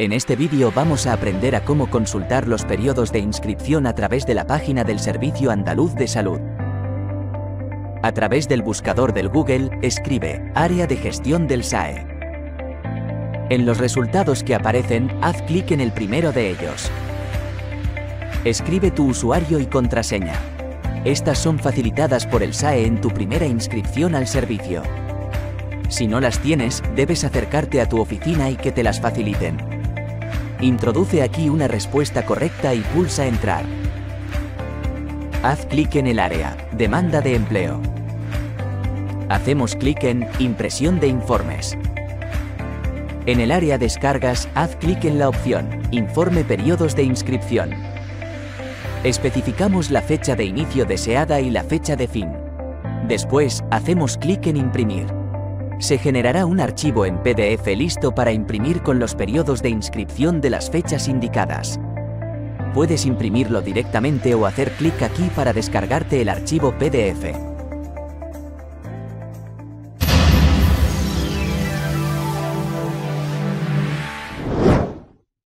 En este vídeo vamos a aprender a cómo consultar los periodos de inscripción a través de la página del Servicio Andaluz de Salud. A través del buscador del Google, escribe Área de gestión del SAE. En los resultados que aparecen, haz clic en el primero de ellos. Escribe tu usuario y contraseña. Estas son facilitadas por el SAE en tu primera inscripción al servicio. Si no las tienes, debes acercarte a tu oficina y que te las faciliten. Introduce aquí una respuesta correcta y pulsa Entrar. Haz clic en el área Demanda de empleo. Hacemos clic en Impresión de informes. En el área Descargas, haz clic en la opción Informe periodos de inscripción. Especificamos la fecha de inicio deseada y la fecha de fin. Después, hacemos clic en Imprimir. Se generará un archivo en PDF listo para imprimir con los periodos de inscripción de las fechas indicadas. Puedes imprimirlo directamente o hacer clic aquí para descargarte el archivo PDF.